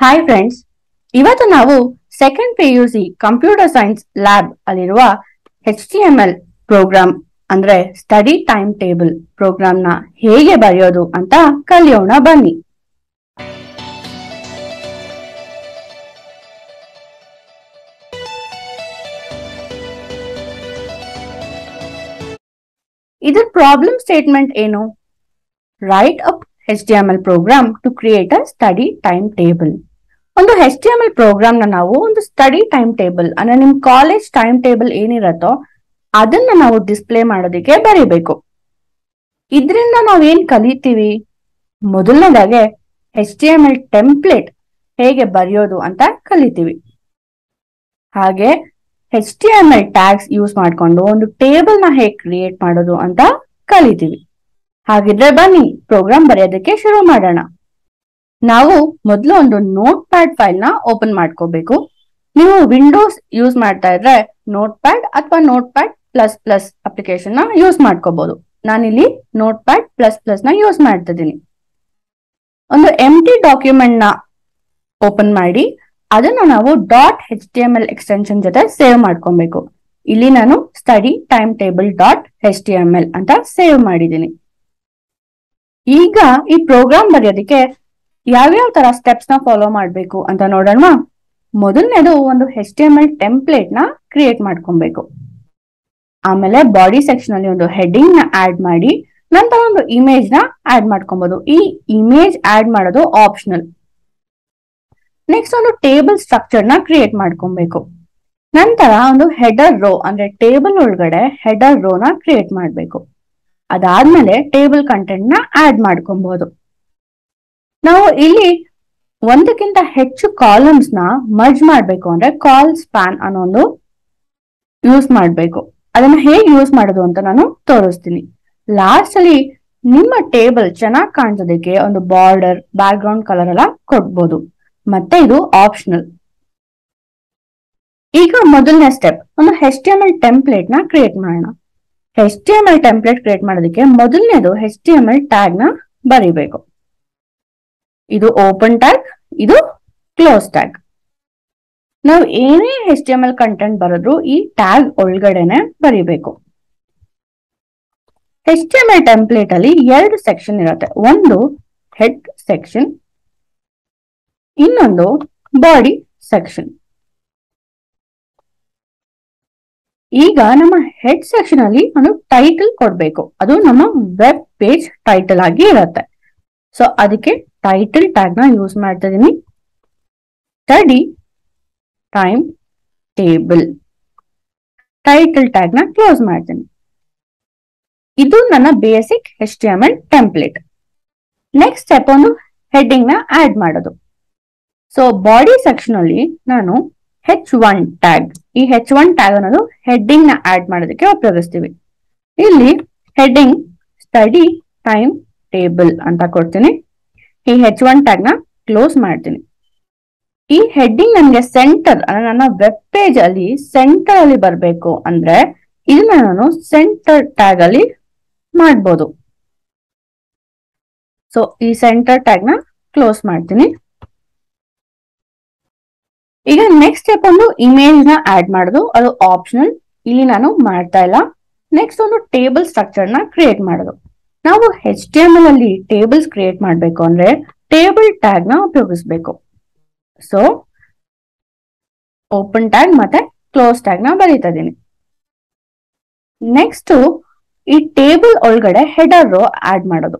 Hi friends ಇವತ್ತು ನಾವು second P U C computer science lab ಅಲ್ಲಿರುವ H T M L program ಅಂದ್ರೆ study time table ಪ್ರೋಗ್ರಾಮ್ನ ಹೇಗೆ ಬರೆಯೋದು ಅಂತ ಕಲಿಯೋಣ ಬನ್ನಿ. ಇದರ ಪ್ರಾಬ್ಲಮ್ ಸ್ಟೇಟ್ಮೆಂಟ್ ಏನು? Write up H D M L program to create ಒಂದು H T M L program ನಾವು ಒಂದು ಸ್ಟಡಿ ಟೈಮ್ ಟೇಬಲ್ ಅಂದ್ರೆ ನಿಮ್ ಕಾಲೇಜ್ ಟೈಮ್ ಟೇಬಲ್ ಏನಿರತ್ತೋ ಅದನ್ನ ನಾವು ಡಿಸ್ಪ್ಲೇ ಮಾಡೋದಕ್ಕೆ ಬರೀಬೇಕು. ಇದರಿಂದ ನಾವೇನ್ ಕಲಿತೀವಿ? ಮೊದಲನೇದಾಗೆ H T M L template ಹೇಗೆ ಬರೆಯೋದು ಅಂತ ಕಲಿತೀವಿ. ಹಾಗೆ H T M L tags use ಮಾಡ್ಕೊಂಡು ಒಂದು ಟೇಬಲ್ನ ಹೇಗೆ ಕ್ರಿಯೇಟ್ ಮಾಡೋದು ಅಂತ ಕಲಿತೀವಿ. ಹಾಗಿದ್ರೆ ಬನ್ನಿ ಪ್ರೋಗ್ರಾಮ್ ಬರೆಯೋದಕ್ಕೆ ಶುರು ಮಾಡೋಣ. ನಾವು ಮೊದಲು ಒಂದು ನೋಟ್ ಪ್ಯಾಡ್ ಫೈಲ್ನ ಓಪನ್ ಮಾಡ್ಕೋಬೇಕು. ನೀವು ವಿಂಡೋಸ್ ಯೂಸ್ ಮಾಡ್ತಾ ಇದ್ರೆ ನೋಟ್ ಪ್ಯಾಡ್ ಅಥವಾ ನೋಟ್ ಪ್ಯಾಡ್ ಪ್ಲಸ್ ಪ್ಲಸ್ ಅಪ್ಲಿಕೇಶನ್ನ ಯೂಸ್ ಮಾಡ್ಕೋಬಹುದು ನಾನಿಲ್ಲಿ ನೋಟ್ ಪ್ಯಾಡ್ ಪ್ಲಸ್ ಪ್ಲಸ್ನ ಯೂಸ್ ಮಾಡ್ತಾ ಮಾಡ್ತಿದ್ದೀನಿ ಒಂದು ಎಂ ಟಿ ಡಾಕ್ಯುಮೆಂಟ್ನ ಓಪನ್ ಮಾಡಿ, ಅದನ್ನ ನಾವು. Dot H T M L extension ಜೊತೆ ಸೇವ್ ಮಾಡ್ಕೊಬೇಕು. ಇಲ್ಲಿ ನಾನು study time table dot H T M L ಅಂತ ಸೇವ್ ಮಾಡಿದ್ದೀನಿ. ಈಗ ಈ ಪ್ರೋಗ್ರಾಮ್ ಬರೆಯೋದಕ್ಕೆ ಯಾವ್ಯಾವ ತರ ಸ್ಟೆಪ್ಸ್ನ ಫಾಲೋ ಮಾಡ್ಬೇಕು ಅಂತ ನೋಡೋಣ ಮೊದಲನೇದು ಒಂದು ಹೆಚ್ ಟಿ ಎಂ ಎಲ್ ಟೆಂಪ್ಲೇಟ್ನ ಕ್ರಿಯೇಟ್ ಮಾಡ್ಕೊಬೇಕು. ಆಮೇಲೆ ಬಾಡಿ ಸೆಕ್ಷನ್ ಅಲ್ಲಿ ಒಂದು ಹೆಡ್ಡಿಂಗ್ನ ಆಡ್ ಮಾಡಿ, ನಂತರ ಒಂದು ಇಮೇಜ್ನ ಆಡ್ ಮಾಡ್ಕೊಬಹುದು ಈ ಇಮೇಜ್ ಆಡ್ ಮಾಡೋದು ಆಪ್ಷನಲ್ ನೆಕ್ಸ್ಟ್ ಒಂದು ಟೇಬಲ್ ಸ್ಟ್ರಕ್ಚರ್ನ ಕ್ರಿಯೇಟ್ ಮಾಡ್ಕೊಬೇಕು. ನಂತರ ಒಂದು ಹೆಡರ್ ರೋ ಅಂದ್ರೆ ಟೇಬಲ್ ಒಳಗಡೆ ಹೆಡರ್ ರೋ ನ ಕ್ರಿಯೇಟ್ ಮಾಡಬೇಕು. ಅದಾದ್ಮೇಲೆ ಟೇಬಲ್ ಕಂಟೆಂಟ್ನ ಆಡ್ ಮಾಡ್ಕೊಬಹುದು ನಾವು ಇಲ್ಲಿ ಒಂದಕ್ಕಿಂತ ಹೆಚ್ಚು ಕಾಲಮ್ಸ್ನ ಮರ್ಜ್ ಮಾಡ್ಬೇಕು ಅಂದ್ರೆ ಕಾಲ್ ಸ್ಪ್ಯಾನ್ ಅನ್ನೋ ಒಂದು ಯೂಸ್ ಮಾಡ್ಬೇಕು. ಅದನ್ನ ಹೇಗೆ ಯೂಸ್ ಮಾಡೋದು ಅಂತ ನಾನು ತೋರಿಸ್ತೀನಿ. ಲಾಸ್ಟ್ ಅಲ್ಲಿ ನಿಮ್ಮ ಟೇಬಲ್ ಚೆನ್ನಾಗಿ ಕಾಣಿಸೋದಕ್ಕೆ ಒಂದು ಬಾರ್ಡರ್ ಬ್ಯಾಕ್ ಗ್ರೌಂಡ್ ಕಲರ್ ಎಲ್ಲ ಕೊಡ್ಬೋದು. ಮತ್ತೆ ಇದು ಆಪ್ಷನಲ್ ಈಗ ಮೊದಲನೇ ಸ್ಟೆಪ್ ಒಂದು ಹೆಚ್ ಟಿ ಎಂ ಎಲ್ ಟೆಂಪ್ಲೇಟ್ನ ಕ್ರಿಯೇಟ್ ಮಾಡೋಣ. H T M L template create ಮಾಡೋದಕ್ಕೆ ಮೊದಲನೇದು ಹೆಚ್ ಟಿ ಎಂ ಎಲ್ ಟ್ಯಾಗ್ನ ಬರಿಬೇಕು. ಇದು ಓಪನ್ ಟ್ಯಾಗ್ ಇದು ಕ್ಲೋಸ್ ಟ್ಯಾಗ್ ನಾವು ಏನೇ H T M L content ಬರೋದ್ರು ಈ ಟ್ಯಾಗ್ ಒಳಗಡೆನೆ ಬರೀಬೇಕು. H T M L template ಅಲ್ಲಿ ಎರಡು ಸೆಕ್ಷನ್ ಇರುತ್ತೆ. ಒಂದು ಹೆಡ್ ಸೆಕ್ಷನ್ ಇನ್ನೊಂದು ಬಾಡಿ ಸೆಕ್ಷನ್ ಈಗ ನಮ್ಮ ಹೆಡ್ ಸೆಕ್ಷನ್ ಅಲ್ಲಿ ಒಂದು ಟೈಟಲ್ ಕೊಡ್ಬೇಕು. ಅದು ನಮ್ಮ ವೆಬ್ ಪೇಜ್ ಟೈಟಲ್ ಆಗಿ ಇರುತ್ತೆ. ಸೊ ಅದಕ್ಕೆ ಟೈಟಲ್ ಟ್ಯಾಗ್ನ ಯೂಸ್ ಮಾಡ್ತಾ ಇದೀನಿ ಸ್ಟಡಿ ಟೈಮ್ ಟೇಬಲ್ ಟೈಟಲ್ ಟ್ಯಾಗ್ನ ಕ್ಲೋಸ್ ಮಾಡ್ತೀನಿ. ಇದು ನನ್ನ basic H T M L template next step ಒಂದು ಹೆಡ್ಡಿಂಗ್ನ ಆಡ್ ಮಾಡೋದು. ಸೊ ಬಾಡಿ ಸೆಕ್ಷನ್ ಅಲ್ಲಿ ನಾನು ಹೆಚ್ ಒನ್ ಟ್ಯಾಗ್ ಈ ಹೆಚ್ ಒನ್ ಟ್ಯಾಗ್ ಅನ್ನೋದು ಹೆಡ್ಡಿಂಗ್ನ ಆಡ್ ಮಾಡೋದಕ್ಕೆ ಉಪಯೋಗಿಸ್ತೀವಿ. ಇಲ್ಲಿ ಹೆಡ್ಡಿಂಗ್ ಸ್ಟಡಿ ಟೈಮ್ ಟೇಬಲ್ ಅಂತ ಕೊಡ್ತೀನಿ. ಈ ಹೆಚ್ ಒನ್ ಟ್ಯಾಗ್ನ ಕ್ಲೋಸ್ ಮಾಡ್ತೀನಿ. ಈ ಹೆಡ್ಡಿಂಗ್ ನನ್ಗೆ ಸೆಂಟರ್ ಅಂದ್ರೆ ನನ್ನ ವೆಬ್ ಪೇಜ್ ಅಲ್ಲಿ ಸೆಂಟರ್ ಅಲ್ಲಿ ಬರ್ಬೇಕು ಅಂದ್ರೆ ಇದನ್ನ ನಾನು ಸೆಂಟರ್ ಟ್ಯಾಗ್ ಅಲ್ಲಿ ಮಾಡ್ಬೋದು. ಸೊ ಈ ಸೆಂಟರ್ ಟ್ಯಾಗ್ನ ಕ್ಲೋಸ್ ಮಾಡ್ತೀನಿ. ಈಗ ನೆಕ್ಸ್ಟ್ ಸ್ಟೆಪ್ ಒಂದು ಇಮೇಜ್ನ ಆಡ್ ಮಾಡೋದು. ಅದು ಆಪ್ಷನಲ್ ಇಲ್ಲಿ ನಾನು ಮಾಡ್ತಾ ಇಲ್ಲ. ನೆಕ್ಸ್ಟ್ ಒಂದು ಟೇಬಲ್ ಸ್ಟ್ರಕ್ಚರ್ನ ಕ್ರಿಯೇಟ್ ಮಾಡೋದು. ನಾವು ಹೆಚ್ ಟಿ ಎಂ ಎಲ್ ಅಲ್ಲಿ ಟೇಬಲ್ಸ್ ಕ್ರಿಯೇಟ್ ಮಾಡಬೇಕು ಅಂದ್ರೆ ಟೇಬಲ್ ಟ್ಯಾಗ್ನ ಉಪಯೋಗಿಸ್ಬೇಕು. ಸೊ ಓಪನ್ ಟ್ಯಾಗ್ ಮತ್ತೆ ಕ್ಲೋಸ್ ಟ್ಯಾಗ್ನ ಬರೀತಾ ಇದೀನಿ. ನೆಕ್ಸ್ಟ್ ಈ ಟೇಬಲ್ ಒಳಗಡೆ ಹೆಡರ್ ರೋ ಆಡ್ ಮಾಡೋದು.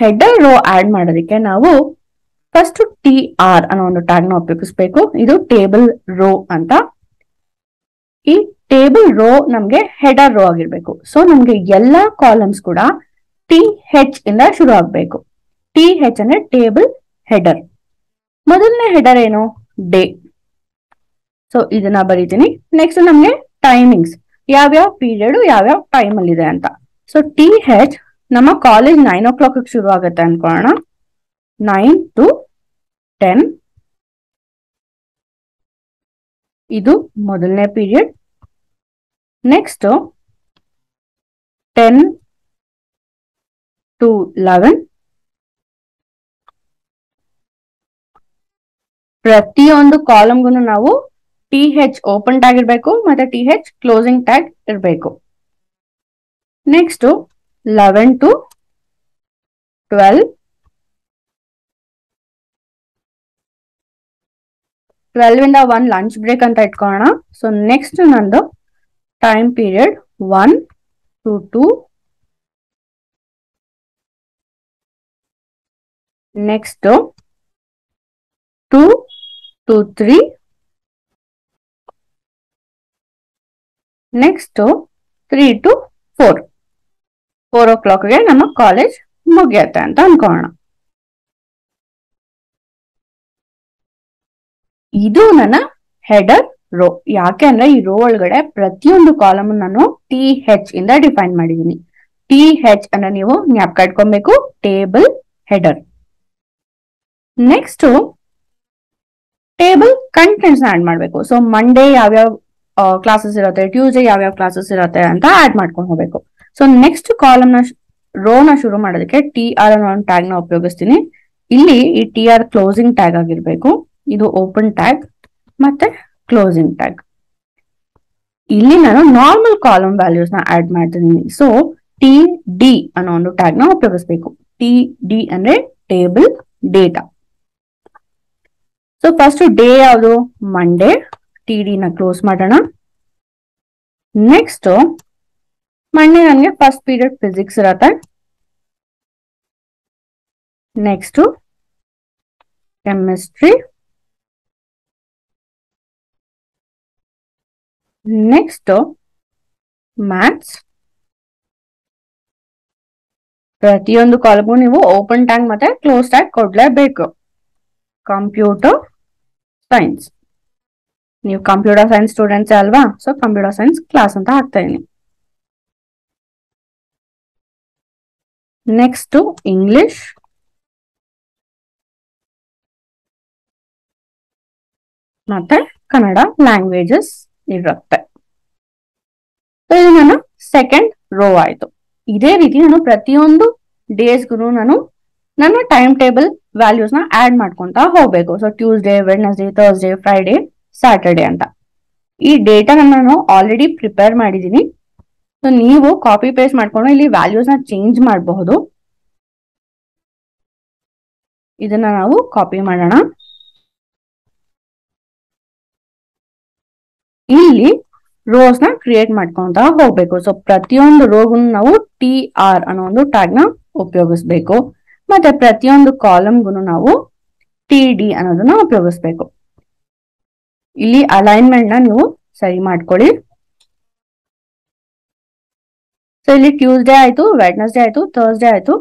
ಹೆಡರ್ ರೋ ಆಡ್ ಮಾಡೋದಕ್ಕೆ ನಾವು ಫಸ್ಟ್ ಟಿ ಆರ್ ಅನ್ನೋ ಒಂದು ಟ್ಯಾಗ್ನ ಉಪಯೋಗಿಸ್ಬೇಕು. ಇದು ಟೇಬಲ್ ರೋ ಅಂತ. ಈ ಟೇಬಲ್ ರೋ ನಮ್ಗೆ ಹೆಡರ್ ರೋ ಆಗಿರ್ಬೇಕು. ಸೊ ನಮ್ಗೆ ಎಲ್ಲಾ ಕಾಲಮ್ಸ್ ಕೂಡ ಟಿ ಹೆಚ್ ಇಂದ ಶುರು ಆಗ್ಬೇಕು. ಟಿ ಹೆಚ್ ಅಂದ್ರೆ ಟೇಬಲ್ ಹೆಡರ್ ಮೊದಲನೇ ಹೆಡರ್ ಏನು? ಡೇ ಸೊ ಇದನ್ನ ಬರೀತೀನಿ. ನೆಕ್ಸ್ಟ್ ನಮ್ಗೆ ಟೈಮಿಂಗ್ಸ್ ಯಾವ್ಯಾವ ಪೀರಿಯಡ್ ಯಾವ್ಯಾವ ಟೈಮ್ ಅಲ್ಲಿ ಇದೆ ಅಂತ. ಸೊ ಟಿ ಹೆಚ್ ನಮ್ಮ ಕಾಲೇಜ್ ನೈನ್ ಓ ಕ್ಲಾಕ್ ಶುರು ಆಗುತ್ತೆ ಅನ್ಕೊಳ್ಳೋಣ. ನೈನ್ ಟು ಟೆನ್ ಇದು ಮೊದಲನೇ period next ten to eleven ಪ್ರತಿಯೊಂದು ಕಾಲಮ್ಗೂ ನಾವು ಟಿ ಹೆಚ್ ಓಪನ್ ಟ್ಯಾಗ್ ಇರಬೇಕು, ಮತ್ತೆ ಟಿ ಹೆಚ್ ಕ್ಲೋಸಿಂಗ್ ಟ್ಯಾಗ್ ಇರಬೇಕು. Next eleven to twelve twelve ಇಂದ ಒನ್ ಲಂಚ್ ಬ್ರೇಕ್ ಅಂತ ಇಟ್ಕೊಳ್ಳೋಣ ಸೊ ನೆಕ್ಸ್ಟ್ ನಂದು time period one to two next two to three next three to four four ಓ ಕ್ಲಾಕ್ಗೆ ನಮ್ಮ college ಮುಗಿಯತ್ತೆ ಅಂತ ಅನ್ಕೋಣ ಇದು ನನ್ನ ಹೆಡರ್ ರೋ. ಯಾಕೆ ಅಂದ್ರೆ ಈ ರೋ ಒಳಗಡೆ ಪ್ರತಿಯೊಂದು ಕಾಲಮ್ ನಾನು ಟಿ ಹೆಚ್ ಇಂದ ಡಿಫೈನ್ ಮಾಡಿದೀನಿ ಟಿ ಹೆಚ್ ಅನ್ನ ನೀವು ಜ್ಞಾಪಕ ಇಟ್ಕೊಬೇಕು. Table header next table contents add ಮಾಡ್ಬೇಕು. ಸೊ ಮಂಡೇ ಯಾವ್ಯಾವ ಕ್ಲಾಸಸ್ ಇರುತ್ತೆ ಟ್ಯೂಸ್ಡೇ ಯಾವ್ಯಾವ ಕ್ಲಾಸಸ್ ಇರುತ್ತೆ ಅಂತ ಆಡ್ ಮಾಡ್ಕೊಂಡು ಹೋಗ್ಬೇಕು. ಸೊ ನೆಕ್ಸ್ಟ್ ಕಾಲಮ್ನ ರೋ ನ ಶುರು ಮಾಡೋದಕ್ಕೆ ಟಿ ಆರ್ ಅನ್ನೋ ಟ್ಯಾಗ್ನ ಉಪಯೋಗಿಸ್ತೀನಿ. ಇಲ್ಲಿ ಈ ಟಿ ಆರ್ ಕ್ಲೋಸಿಂಗ್ ಟ್ಯಾಗ್ ಆಗಿರ್ಬೇಕು. ಇದು ಓಪನ್ ಟ್ಯಾಗ್ ಮತ್ತೆ ಕ್ಲೋಸಿಂಗ್ ಟ್ಯಾಗ್ ಇಲ್ಲಿ ನಾನು ನಾರ್ಮಲ್ ಕಾಲಮ್ ವ್ಯಾಲ್ಯೂಸ್ನ ಆಡ್ ಮಾಡ್ತಿದ್ದೀನಿ. ಸೊ ಟಿ ಡಿ ಅನ್ನೋ ಒಂದು ಟ್ಯಾಗ್ನ ಉಪಯೋಗಿಸ್ಬೇಕು. ಟಿ ಡಿ ಅಂದ್ರೆ table data so first day ಯಾವುದು? ಮಂಡೇ ಟಿ ಡಿ ನ ಕ್ಲೋಸ್ ಮಾಡೋಣ. ನೆಕ್ಸ್ಟ್ ಮಂಡೇ ನನಗೆ ಫಸ್ಟ್ ಪೀರಿಯಡ್ ಫಿಸಿಕ್ಸ್ ಇರತ್ತೆ. ನೆಕ್ಸ್ಟ್ ಕೆಮಿಸ್ಟ್ರಿ ನೆಕ್ಸ್ಟ್ ಮ್ಯಾಥ್ಸ್ ಪ್ರತಿಯೊಂದು ಕಾಲಮು ನೀವು ಓಪನ್ ಟ್ಯಾಂಕ್ ಮತ್ತೆ ಕ್ಲೋಸ್ ಟ್ಯಾಂಕ್ ಕೊಡ್ಲೇಬೇಕು ಕಂಪ್ಯೂಟರ್ ಸೈನ್ಸ್ ನೀವು ಕಂಪ್ಯೂಟರ್ ಸೈನ್ಸ್ ಸ್ಟೂಡೆಂಟ್ಸ್ ಅಲ್ವಾ ಸೊ ಕಂಪ್ಯೂಟರ್ ಸೈನ್ಸ್ ಕ್ಲಾಸ್ ಅಂತ ಹಾಕ್ತಾ ಇದೀನಿ ನೆಕ್ಸ್ಟ್ ಇಂಗ್ಲಿಷ್ ಮತ್ತೆ ಕನ್ನಡ ಲ್ಯಾಂಗ್ವೇಜಸ್ ಇರುತ್ತೆ. ಸೊ ಇದು ನನ್ನ ಸೆಕೆಂಡ್ ರೋ ಆಯ್ತು. ಇದೇ ರೀತಿ ನಾನು ಪ್ರತಿಯೊಂದು ಡೇಸ್ಗೂ ನಾನು ನನ್ನ ಟೈಮ್ ಟೇಬಲ್ ವ್ಯಾಲ್ಯೂಸ್ನ ಆಡ್ ಮಾಡ್ಕೊಂತ ಹೋಗ್ಬೇಕು. So Tuesday Wednesday Thursday Friday Saturday ಅಂತ. ಈ ಡೇಟಾ ನಾನು ಆಲ್ರೆಡಿ ಪ್ರಿಪೇರ್ ಮಾಡಿದ್ದೀನಿ ಸೊ ನೀವು ಕಾಪಿ ಪೇಸ್ಟ್ ಮಾಡ್ಕೊಂಡು ಇಲ್ಲಿ ವ್ಯಾಲ್ಯೂಸ್ನ ಚೇಂಜ್ ಮಾಡಬಹುದು. ಇದನ್ನ ನಾವು ಕಾಪಿ ಮಾಡೋಣ. ಇಲ್ಲಿ ರೋಸ್ನ ಕ್ರಿಯೇಟ್ ಮಾಡ್ಕೊಂತ ಹೋಗ್ಬೇಕು. ಸೊ ಪ್ರತಿಯೊಂದು ರೋಗು ನಾವು ಟಿ ಆರ್ ಅನ್ನೋ ಒಂದು ಟ್ಯಾಗ್ನ ಉಪಯೋಗಿಸ್ಬೇಕು. ಮತ್ತೆ ಪ್ರತಿಯೊಂದು ಕಾಲಮ್ಗೂ ನಾವು ಟಿ ಡಿ ಅನ್ನೋದನ್ನ ಉಪಯೋಗಿಸ್ಬೇಕು. ಇಲ್ಲಿ ಅಲೈನ್ಮೆಂಟ್ನ ನೀವು ಸರಿ ಮಾಡ್ಕೊಳ್ಳಿ. ಸೊ ಇಲ್ಲಿ ಟ್ಯೂಸ್ಡೇ ಆಯ್ತು ವೆಡ್ನಸ್ಡೇ ಆಯ್ತು ಥರ್ಸ್ಡೇ ಆಯ್ತು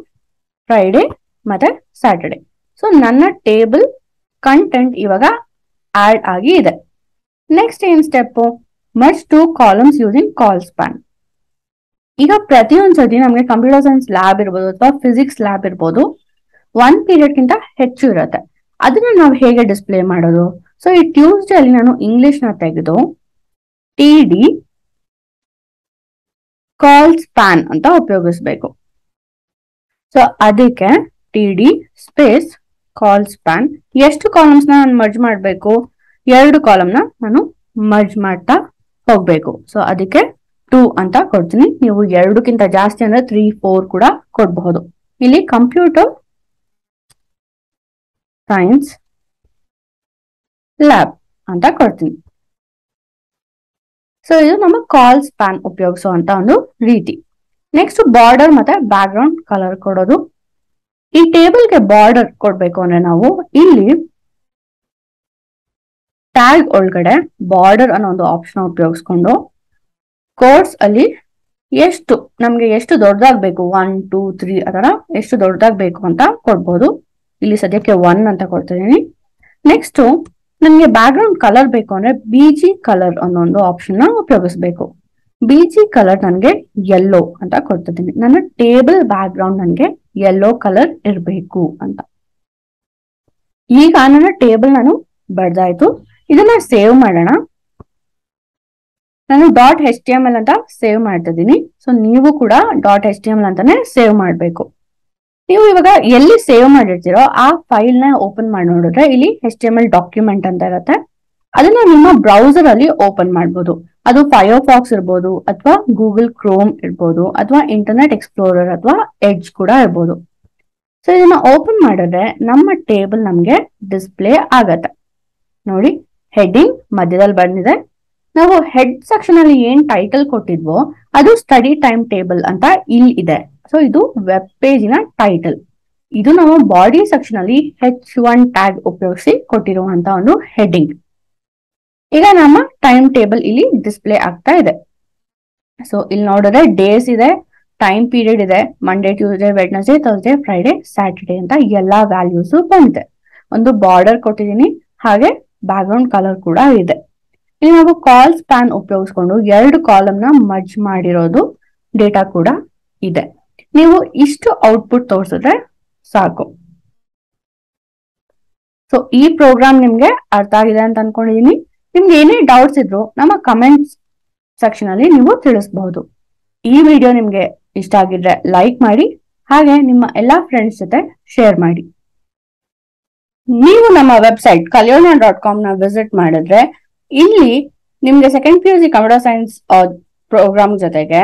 ಫ್ರೈಡೇ ಮತ್ತೆ ಸ್ಯಾಟರ್ಡೆ ಸೊ ನನ್ನ ಟೇಬಲ್ ಕಂಟೆಂಟ್ ಇವಾಗ ಆಡ್ ಆಗಿ ಇದೆ. ನೆಕ್ಸ್ಟ್ ಏನ್ step merge two columns using colspan ಈಗ ಪ್ರತಿಯೊಂದ್ ಸತಿ ನಮಗೆ ಕಂಪ್ಯೂಟರ್ ಸೈನ್ಸ್ ಲ್ಯಾಬ್ ಇರ್ಬೋದು ಅಥವಾ ಫಿಸಿಕ್ಸ್ ಲ್ಯಾಬ್ ಇರ್ಬೋದು ಒನ್ ಪೀರಿಯಡ್ ಗಿಂತ ಹೆಚ್ಚು ಇರುತ್ತೆ. ಅದನ್ನ ನಾವು ಹೇಗೆ ಡಿಸ್ಪ್ಲೇ ಮಾಡೋದು? ಸೊ ಈ ಟ್ಯೂಸ್ಡೇ ಅಲ್ಲಿ ನಾನು ಇಂಗ್ಲಿಷ್ನ ತೆಗೆದು ಟಿ ಡಿ ಕಾಲ್ ಸ್ಪ್ಯಾನ್ ಅಂತ ಉಪಯೋಗಿಸ್ಬೇಕು. ಸೊ ಅದಕ್ಕೆ T D space colspan ಎಷ್ಟು ಕಾಲಮ್ಸ್ ನಾನು ಮರ್ಜ್ ಮಾಡಬೇಕು? ಎರಡು ಕಾಲಮ್ನ ನಾನು ಮರ್ಜ್ ಮಾಡ್ತಾ ಹೋಗ್ಬೇಕು. ಸೊ ಅದಕ್ಕೆ ಟೂ ಅಂತ ಕೊಡ್ತೀನಿ. ನೀವು ಎರಡಕ್ಕಿಂತ ಜಾಸ್ತಿ ಅಂದ್ರೆ ತ್ರೀ ಫೋರ್ ಕೂಡ ಕೊಡಬಹುದು. ಇಲ್ಲಿ ಕಂಪ್ಯೂಟರ್ ಸೈನ್ಸ್ ಲ್ಯಾಬ್ ಅಂತ ಕೊಡ್ತೀನಿ. ಸೊ ಇದು ನಮ್ಮ ಕಾಲ್ ಸ್ಪ್ಯಾನ್ ಉಪಯೋಗಿಸುವಂತ ಒಂದು ರೀತಿ. ನೆಕ್ಸ್ಟ್ ಬಾರ್ಡರ್ ಮತ್ತೆ ಬ್ಯಾಕ್ ಗ್ರೌಂಡ್ ಕಲರ್ ಕೊಡೋದು. ಈ ಟೇಬಲ್ಗೆ ಬಾರ್ಡರ್ ಕೊಡ್ಬೇಕು ಅಂದ್ರೆ ನಾವು ಇಲ್ಲಿ ಟ್ಯಾಗ್ ಒಳಗಡೆ ಬಾರ್ಡರ್ ಅನ್ನೋ ಒಂದು ಆಪ್ಷನ್ ಉಪಯೋಗಿಸ್ಕೊಂಡು ಕೋರ್ಸ್ ಅಲ್ಲಿ ಎಷ್ಟು, ನಮ್ಗೆ ಎಷ್ಟು ದೊಡ್ಡದಾಗ್ಬೇಕು? ಒನ್ ಟೂ ತ್ರೀ ಅದರ ಎಷ್ಟು ದೊಡ್ಡದಾಗ್ಬೇಕು ಅಂತ ಕೊಡ್ಬೋದು. ಇಲ್ಲಿ ಸದ್ಯಕ್ಕೆ ಒನ್ ಅಂತ ಕೊಡ್ತಾ ಇದೀನಿ. ನೆಕ್ಸ್ಟ್ ನನಗೆ ಬ್ಯಾಕ್ ಗ್ರೌಂಡ್ ಕಲರ್ ಬೇಕು ಅಂದ್ರೆ ಬಿಜಿ ಕಲರ್ ಅನ್ನೋ ಒಂದು ಆಪ್ಷನ್ನ ಉಪಯೋಗಿಸ್ಬೇಕು. ಬಿಜಿ ಕಲರ್ ನನಗೆ ಯೆಲ್ಲೋ ಅಂತ ಕೊಡ್ತಿದ್ದೀನಿ ನನ್ನ ಟೇಬಲ್ ಬ್ಯಾಕ್ ಗ್ರೌಂಡ್ ನನಗೆ ಯೆಲ್ಲೋ ಕಲರ್ ಇರಬೇಕು ಅಂತ. ಈಗ ನನ್ನ ಟೇಬಲ್ ನಾನು ಬಡ್ದಾಯ್ತು. ಇದನ್ನ ಸೇವ್ ಮಾಡೋಣ. ನಾನು dot H T M L ಅಂತ ಸೇವ್ ಮಾಡ್ತಾ ಇದ್ದೀನಿ. ಸೊ ನೀವು ಕೂಡ ಡಾಟ್ ಎಚ್ ಟಿ ಎಂ ಅಂತಾನೆ ಸೇವ್ ಮಾಡಬೇಕು. ನೀವು ಇವಾಗ ಎಲ್ಲಿ ಸೇವ್ ಮಾಡಿರ್ತೀರೋ ಆ ಫೈಲ್ನ ಓಪನ್ ಮಾಡಿ ನೋಡಿದ್ರೆ ಇಲ್ಲಿ H T M L document ಅಂತ ಇರುತ್ತೆ. ಅದನ್ನ ನಿಮ್ಮ ಬ್ರೌಸರ್ ಅಲ್ಲಿ ಓಪನ್ ಮಾಡ್ಬೋದು. ಅದು ಫೈರ್ಫಾಕ್ಸ್ ಇರ್ಬೋದು ಅಥವಾ ಗೂಗಲ್ ಕ್ರೋಮ್ ಇರ್ಬೋದು ಅಥವಾ ಇಂಟರ್ನೆಟ್ ಎಕ್ಸ್ಪ್ಲೋರರ್ ಅಥವಾ ಎಡ್ಜ್ ಕೂಡ ಇರ್ಬೋದು. ಸೊ ಇದನ್ನ ಓಪನ್ ಮಾಡಿದ್ರೆ ನಮ್ಮ ಟೇಬಲ್ ನಮ್ಗೆ ಡಿಸ್ಪ್ಲೇ ಆಗತ್ತೆ. ನೋಡಿ. ಹೆಡ್ಡಿಂಗ್ ಮಧ್ಯದಲ್ಲಿ ಬಂದಿದೆ. ನಾವು ಹೆಡ್ ಸೆಕ್ಷನ್ ಅಲ್ಲಿ ಏನ್ ಟೈಟಲ್ ಕೊಟ್ಟಿದ್ವೋ ಅದು ಸ್ಟಡಿ ಟೈಮ್ ಟೇಬಲ್ ಅಂತ ಇಲ್ಲಿ ಇದೆ. ಸೊ ಇದು ವೆಬ್ ಪೇಜಿನ ಟೈಟಲ್ ಇದು ನಾವು ಬಾಡಿ ಸೆಕ್ಷನ್ ಅಲ್ಲಿ ಹೆಚ್ ಒನ್ ಟ್ಯಾಗ್ ಉಪಯೋಗಿಸಿ ಕೊಟ್ಟಿರುವಂತ ಒಂದು ಹೆಡ್ಡಿಂಗ್ ಈಗ ನಮ್ಮ ಟೈಮ್ ಟೇಬಲ್ ಇಲ್ಲಿ ಡಿಸ್ಪ್ಲೇ ಆಗ್ತಾ ಇದೆ. ಸೊ ಇಲ್ಲಿ ನೋಡಿದ್ರೆ ಡೇಸ್ ಇದೆ ಟೈಮ್ ಪೀರಿಯಡ್ ಇದೆ Monday Tuesday Wednesday Thursday Friday Saturday ಅಂತ ಎಲ್ಲಾ ವ್ಯಾಲ್ಯೂಸ್ ಬಂದಿದೆ. ಒಂದು ಬಾರ್ಡರ್ ಕೊಟ್ಟಿದ್ದೀನಿ, ಹಾಗೆ ಬ್ಯಾಕ್ ಗ್ರೌಂಡ್ ಕಲರ್ ಕೂಡ ಇದೆ. ಇಲ್ಲಿ ನಾವು ಕಾಲ್ ಸ್ಪ್ಯಾನ್ ಉಪಯೋಗಿಸ್ಕೊಂಡು ಎರಡು ಕಾಲಮ್ನ ಮರ್ಜ್ ಮಾಡಿರೋದು ಡೇಟಾ ಕೂಡ ಇದೆ. ನೀವು ಇಷ್ಟು ಔಟ್ಪುಟ್ ತೋರಿಸಿದ್ರೆ ಸಾಕು. ಸೊ ಈ ಪ್ರೋಗ್ರಾಮ್ ನಿಮ್ಗೆ ಅರ್ಥ ಆಗಿದೆ ಅಂತ ಅನ್ಕೊಂಡಿದೀನಿ. ನಿಮ್ಗೆ ಏನೇ ಡೌಟ್ಸ್ ಇದ್ರು ನಮ್ಮ ಕಮೆಂಟ್ಸ್ ಸೆಕ್ಷನ್ ಅಲ್ಲಿ ನೀವು ತಿಳಿಸಬಹುದು. ಈ ವಿಡಿಯೋ ನಿಮ್ಗೆ ಇಷ್ಟ ಆಗಿದ್ರೆ ಲೈಕ್ ಮಾಡಿ, ಹಾಗೆ ನಿಮ್ಮ ಎಲ್ಲಾ ಫ್ರೆಂಡ್ಸ್ ಜೊತೆ ಶೇರ್ ಮಾಡಿ. ನೀವು ನಮ್ಮ ವೆಬ್ಸೈಟ್ ಕಲ್ಯಾಣ ಡಾಟ್ ಕಾಮ್ನ ವಿಸಿಟ್ ಮಾಡಿದ್ರೆ, ಇಲ್ಲಿ ನಿಮ್ಗೆ second P U C computer science program ಜೊತೆಗೆ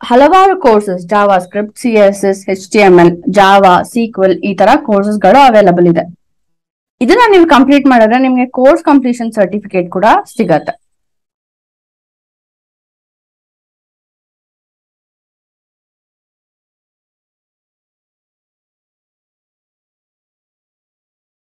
ಹಲವಾರು courses JavaScript C S S H T M L Java SQL ಈ ತರ ಕೋರ್ಸಸ್ಗಳು ಅವೈಲಬಲ್ ಇದೆ. ಇದನ್ನ ನೀವು ಕಂಪ್ಲೀಟ್ ಮಾಡಿದ್ರೆ ನಿಮ್ಗೆ ಕೋರ್ಸ್ ಕಂಪ್ಲೀಷನ್ ಸರ್ಟಿಫಿಕೇಟ್ ಕೂಡ ಸಿಗತ್ತೆ.